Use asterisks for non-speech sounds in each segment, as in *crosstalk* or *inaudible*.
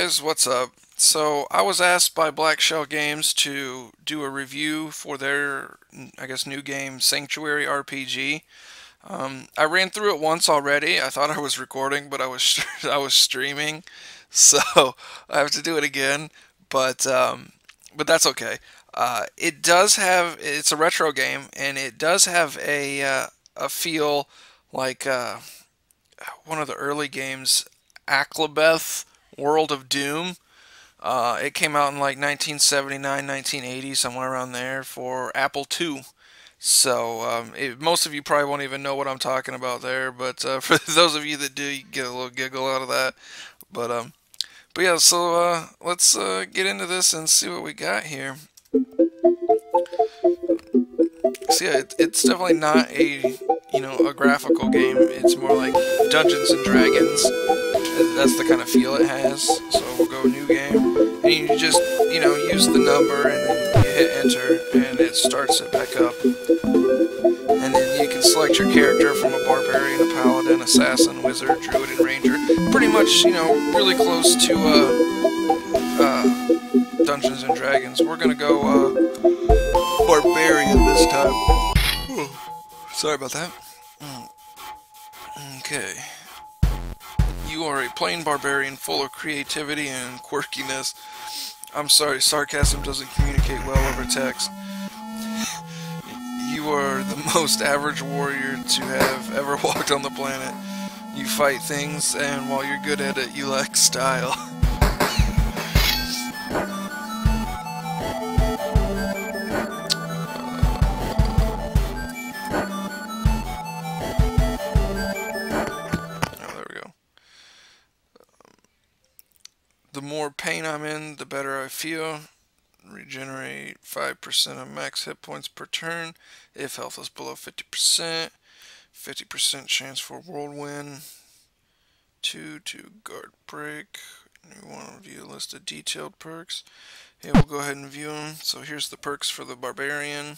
guys, what's up? So I was asked by Black Shell Games to do a review for their, I guess, new game Sanctuary RPG. Um, I ran through it once already. I thought I was recording, but I was *laughs* I was streaming, so I have to do it again. But um, but that's okay. Uh, it does have it's a retro game, and it does have a uh, a feel like uh, one of the early games, Akalabeth World of Doom. Uh, it came out in like 1979, 1980, somewhere around there for Apple II. So um, it, most of you probably won't even know what I'm talking about there, but uh, *laughs* for those of you that do, you get a little giggle out of that. But um, but yeah, so uh, let's uh, get into this and see what we got here. So yeah, it, it's definitely not a you know a graphical game. It's more like Dungeons and Dragons. That's the kind of feel it has. So we'll go new game, and you just you know use the number and then you hit enter, and it starts it back up. And then you can select your character from a barbarian, a paladin, assassin, wizard, druid, and ranger. Pretty much you know really close to uh, uh, Dungeons and Dragons. We're gonna go. Uh, barbarian this time. Sorry about that. Okay. You are a plain barbarian full of creativity and quirkiness. I'm sorry, sarcasm doesn't communicate well over text. You are the *laughs* most average warrior to have ever walked on the planet. You fight things, and while you're good at it, you lack style. *laughs* Regenerate 5% of max hit points per turn if health is below 50%. 50% chance for whirlwind. 2 to guard break. We want to view a list of detailed perks. Okay, we'll go ahead and view them. So here's the perks for the barbarian.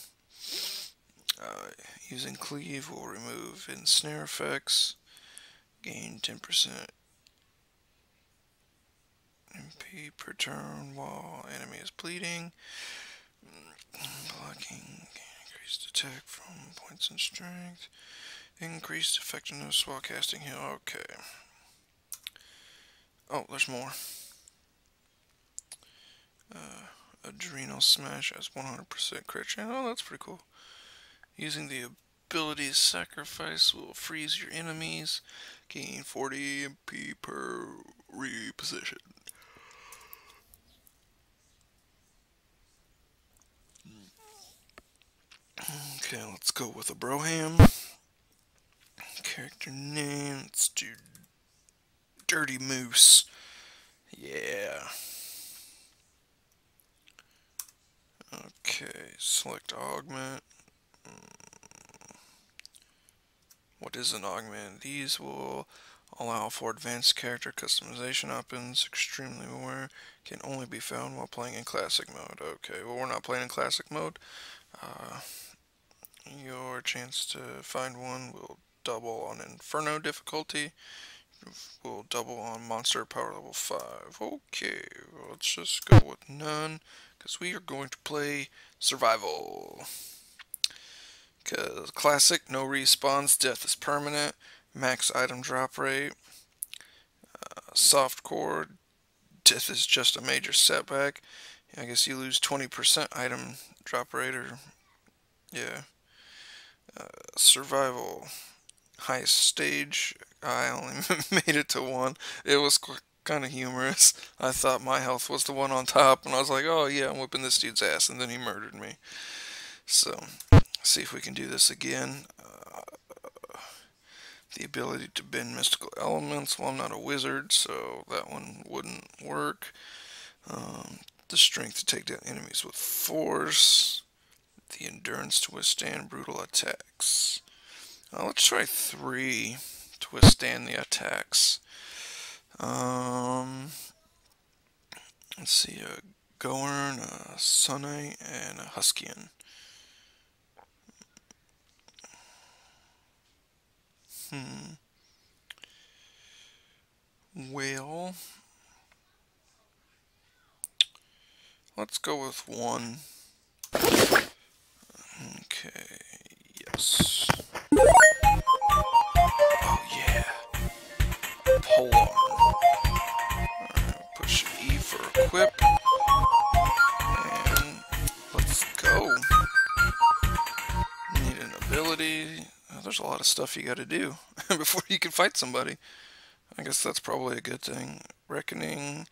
Uh, using cleave will remove ensnare effects. Gain 10% MP per turn while enemy is bleeding. Blocking, increased attack from points in strength. Increased effectiveness while casting heal. Okay. Oh, there's more. Uh, Adrenal Smash has 100% crit chance. Oh, that's pretty cool. Using the ability Sacrifice will freeze your enemies. Gain 40 MP per reposition. Okay, let's go with a Broham. Character name, let's do Dirty Moose. Yeah. Okay, select augment. What is an augment? These will allow for advanced character customization options. Extremely rare. Can only be found while playing in classic mode. Okay, well we're not playing in classic mode. Uh, your chance to find one will double on Inferno difficulty. Will double on Monster Power Level 5. Okay, well, let's just go with none. Because we are going to play Survival. Because Classic, no respawns, death is permanent. Max item drop rate. Uh, soft core, death is just a major setback. I guess you lose 20% item drop rate or, yeah. Uh, survival. Highest stage. I only *laughs* made it to one. It was kind of humorous. I thought my health was the one on top, and I was like, oh yeah, I'm whipping this dude's ass, and then he murdered me. So, see if we can do this again. Uh, the ability to bend mystical elements. Well, I'm not a wizard, so that one wouldn't work. Um, the strength to take down enemies with force the endurance to withstand brutal attacks. Uh, let's try three to withstand the attacks. Um, let's see, a Goern, a Sunite, and a Huskian. Hmm. Whale. let's go with one. Okay, yes. Oh yeah. Polearm. Alright, push E for equip. And let's go. Need an ability. Oh, there's a lot of stuff you gotta do *laughs* before you can fight somebody. I guess that's probably a good thing. Reckoning,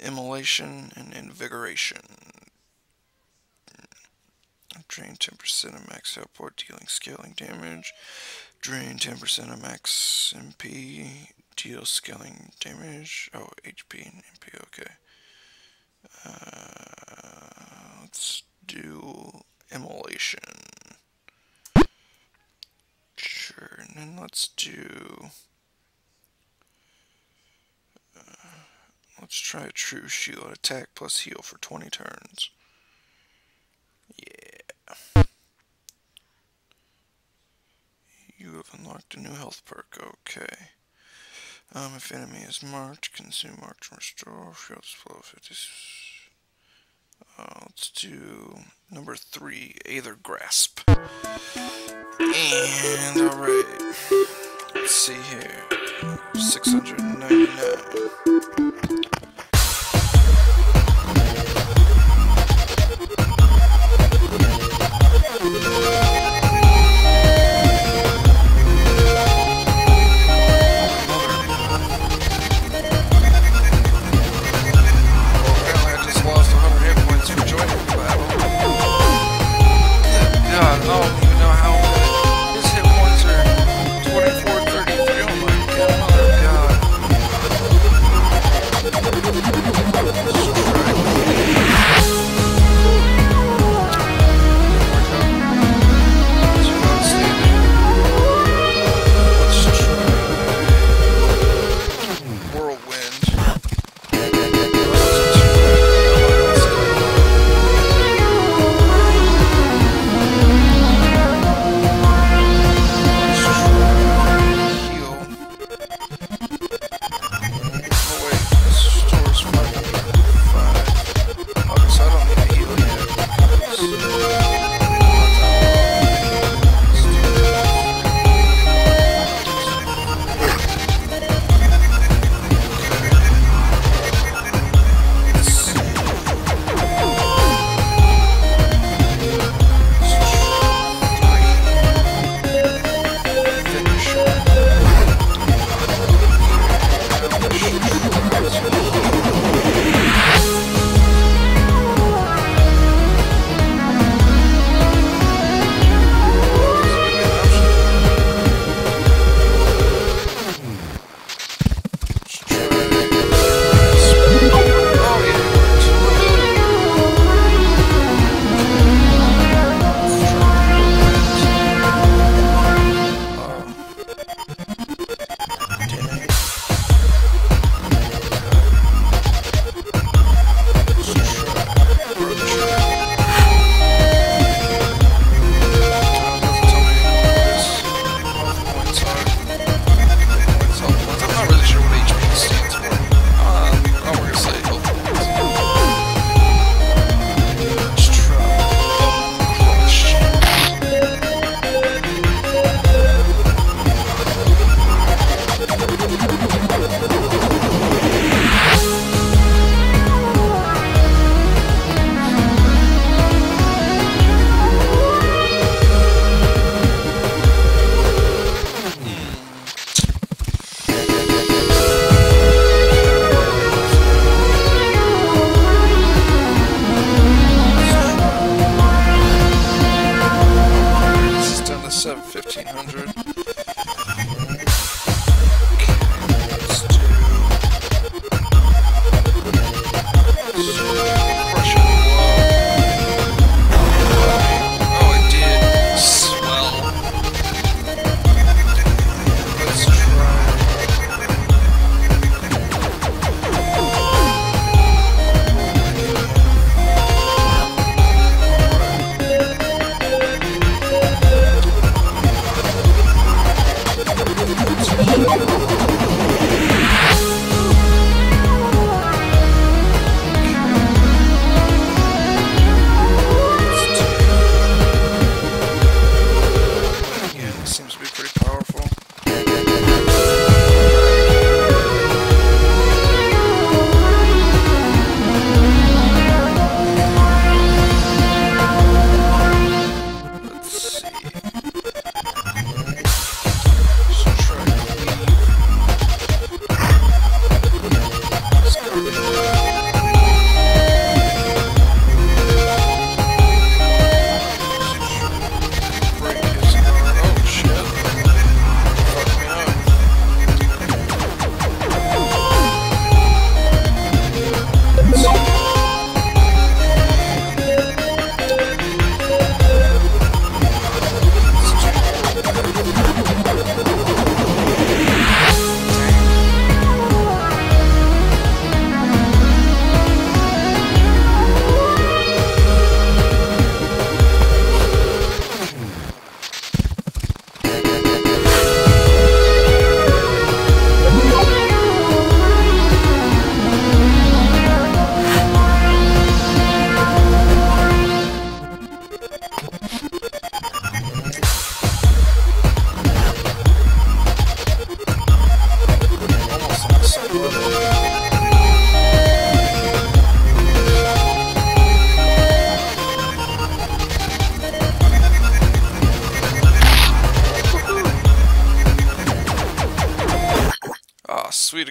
immolation, and invigoration. Drain 10% of max output, dealing scaling damage. Drain 10% of max MP, deal scaling damage. Oh, HP and MP, okay. Uh, let's do immolation. Sure, and then let's do Let's try a true shield. Attack plus heal for 20 turns. Yeah. You have unlocked a new health perk. Okay. Um, if enemy is marked, consume marked and restore. Shield flow 50. Uh, let's do number three, Aether Grasp. And, alright. Let's see here. 699.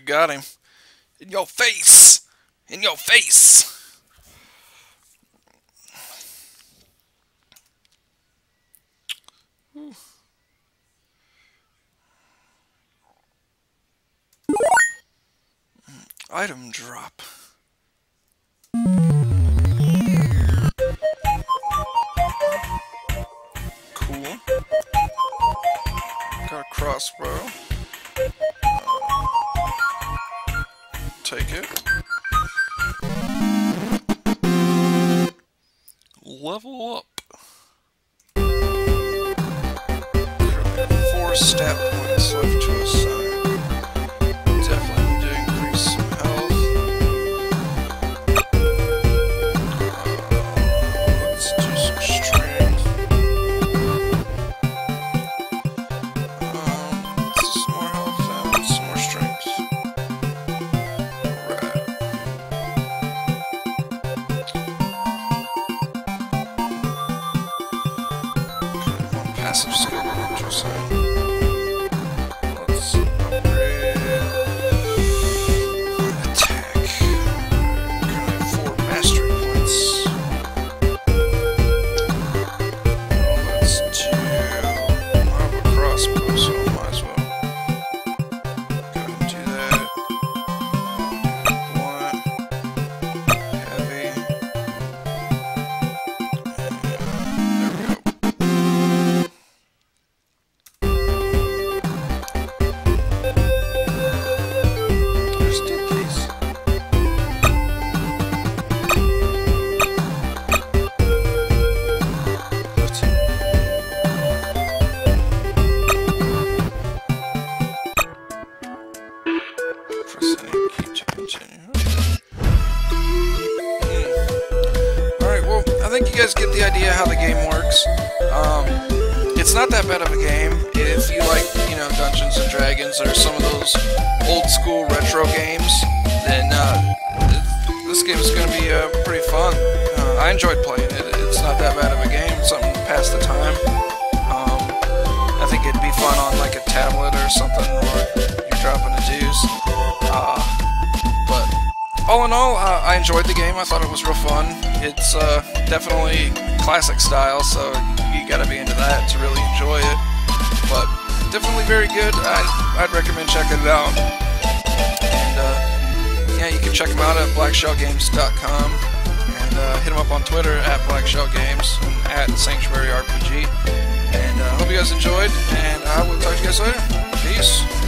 Got him. In your face! In your face! Hmm. Item drop. Cool. Got a crossbow. Take it. Level up. Four stat One passive skill to assign. Guys get the idea how the game works. Um, it's not that bad of a game if you like, you know, Dungeons and Dragons or some of those old school retro games. Then uh, this game is going to be uh, pretty fun. Uh, I enjoyed playing it. It's not that bad of a game. It's something to pass the time. Um, I think it'd be fun on like a tablet or something, or you're dropping a deuce. All in all, uh, I enjoyed the game. I thought it was real fun. It's uh, definitely classic style, so you gotta be into that to really enjoy it. But definitely very good. I'd, I'd recommend checking it out. And uh, yeah, you can check them out at blackshellgames.com and uh, hit them up on Twitter at blackshellgames and at sanctuary RPG. And uh, hope you guys enjoyed, and I will talk to you guys later. Peace.